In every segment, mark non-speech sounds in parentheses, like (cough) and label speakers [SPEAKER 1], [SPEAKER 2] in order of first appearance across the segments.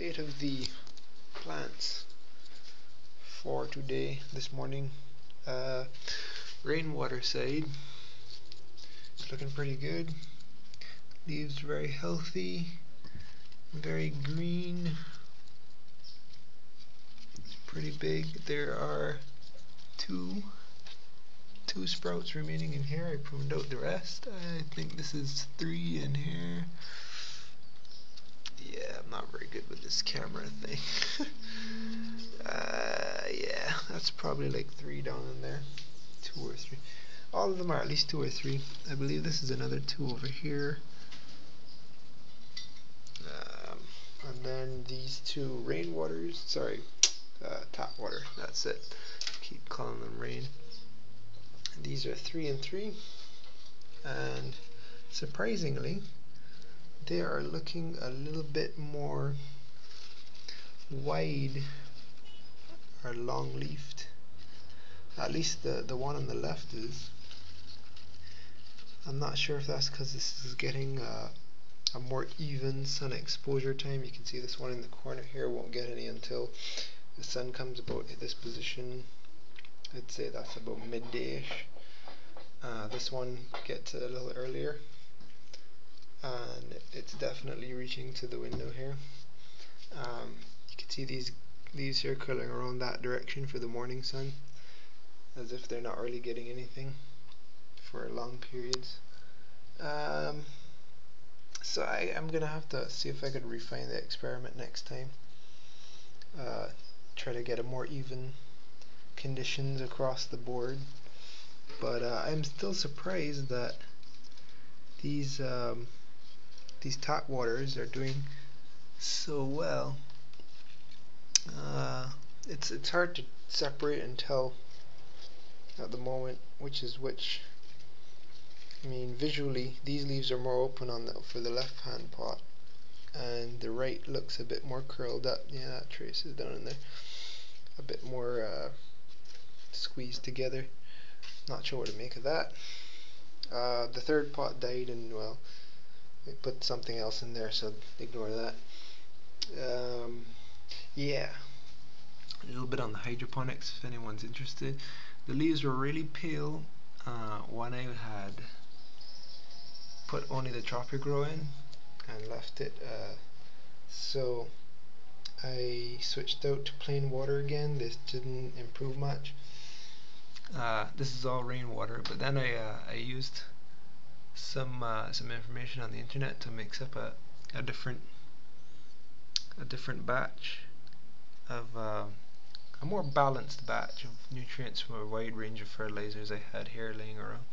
[SPEAKER 1] state of the plants for today this morning. Uh, rainwater side it's looking pretty good. Leaves very healthy very green. It's pretty big. There are two two sprouts remaining in here. I pruned out the rest. I think this is three in here yeah, I'm not very good with this camera thing. (laughs) uh, yeah, that's probably like three down in there. Two or three. All of them are at least two or three. I believe this is another two over here. Um, and then these two rainwaters, sorry, uh, tap water, that's it. Keep calling them rain. these are three and three. And surprisingly, they are looking a little bit more wide or long leafed at least the the one on the left is. I'm not sure if that's because this is getting uh, a more even sun exposure time. You can see this one in the corner here won't get any until the sun comes about at this position. I'd say that's about midday-ish. Uh, this one gets a little earlier and it's definitely reaching to the window here. Um, you can see these leaves here curling around that direction for the morning sun as if they're not really getting anything for long periods. Um, so I, am gonna have to see if I could refine the experiment next time. Uh, try to get a more even conditions across the board. But uh, I'm still surprised that these um, these top waters are doing so well. Uh, it's it's hard to separate and tell at the moment which is which. I mean, visually, these leaves are more open on the for the left-hand pot, and the right looks a bit more curled up. Yeah, that trace is down in there, a bit more uh, squeezed together. Not sure what to make of that. Uh, the third pot died, and well, put something else in there so ignore that. Um, yeah. A little bit on the hydroponics if anyone's interested. The leaves were really pale uh, when I had put only the Tropi-Gro in and left it uh, so I switched out to plain water again. This didn't improve much. Uh, this is all rainwater but then I, uh, I used some uh, some information on the internet to mix up a, a different a different batch of uh, a more balanced batch of nutrients from a wide range of fertilizers I had here laying around.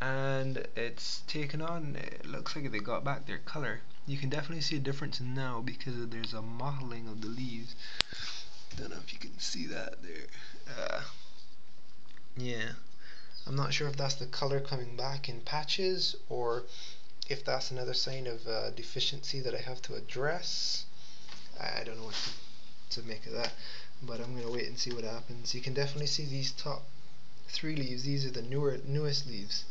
[SPEAKER 1] And it's taken on it looks like they got back their color. You can definitely see a difference now because there's a mottling of the leaves. Don't know if you can see that there. Uh, yeah I'm not sure if that's the color coming back in patches or if that's another sign of uh, deficiency that I have to address. I don't know what to, to make of that, but I'm going to wait and see what happens. You can definitely see these top three leaves, these are the newer, newest leaves,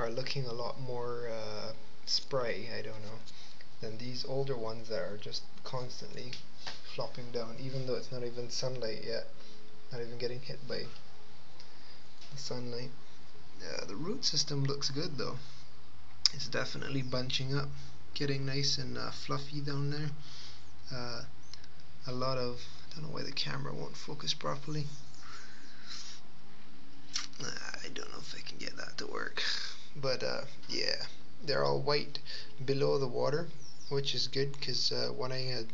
[SPEAKER 1] are looking a lot more uh, spray, I don't know, than these older ones that are just constantly flopping down, even though it's not even sunlight yet, not even getting hit by sunlight. The root system looks good though. It's definitely bunching up, getting nice and uh, fluffy down there. Uh, a lot of, I don't know why the camera won't focus properly. I don't know if I can get that to work. But uh, yeah, they're all white below the water, which is good because uh, when I had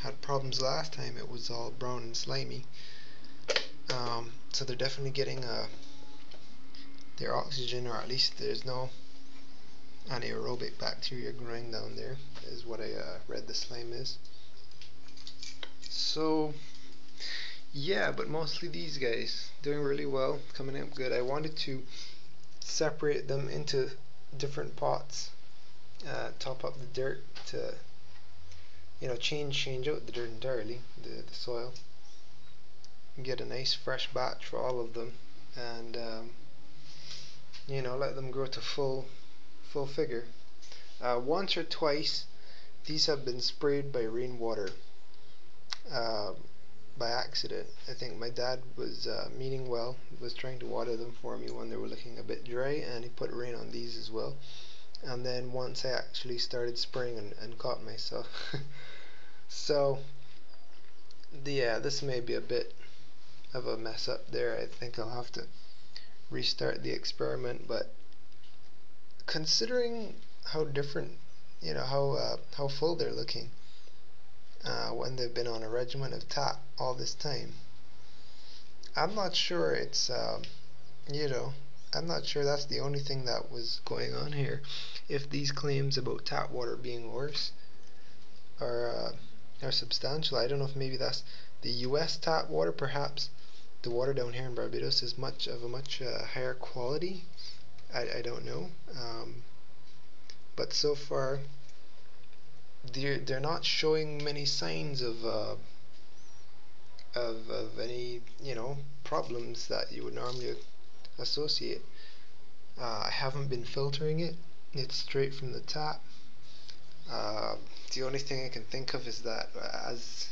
[SPEAKER 1] had problems last time, it was all brown and slimy. Um, so they're definitely getting a their oxygen or at least there's no anaerobic bacteria growing down there is what I uh, read the slime is. So yeah but mostly these guys doing really well coming up good. I wanted to separate them into different pots uh, top up the dirt to you know change change out the dirt entirely the, the soil. Get a nice fresh batch for all of them and um, you know let them grow to full full figure uh, once or twice these have been sprayed by rainwater uh, by accident. I think my dad was uh, meaning well, was trying to water them for me when they were looking a bit dry, and he put rain on these as well. And then once I actually started spraying and, and caught myself. (laughs) so, yeah, this may be a bit of a mess up there. I think I'll have to restart the experiment, but considering how different, you know, how uh, how full they're looking uh, when they've been on a regimen of tap all this time, I'm not sure it's, uh, you know, I'm not sure that's the only thing that was going on here. If these claims about tap water being worse are uh, are substantial, I don't know if maybe that's the U.S. tap water, perhaps the water down here in Barbados is much of a much uh, higher quality. I, I don't know, um, but so far they're they're not showing many signs of uh, of of any you know problems that you would normally associate. Uh, I haven't been filtering it. It's straight from the tap. Uh, the only thing I can think of is that as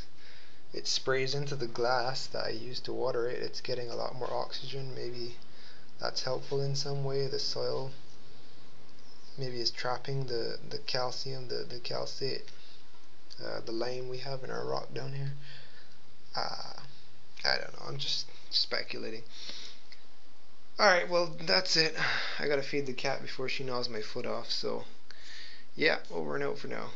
[SPEAKER 1] it sprays into the glass that I use to water it, it's getting a lot more oxygen. Maybe that's helpful in some way. The soil maybe is trapping the, the calcium, the, the calcite, uh, the lime we have in our rock down here. Uh, I don't know, I'm just speculating. Alright, well, that's it. I gotta feed the cat before she gnaws my foot off, so yeah, over and out for now.